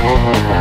Oh,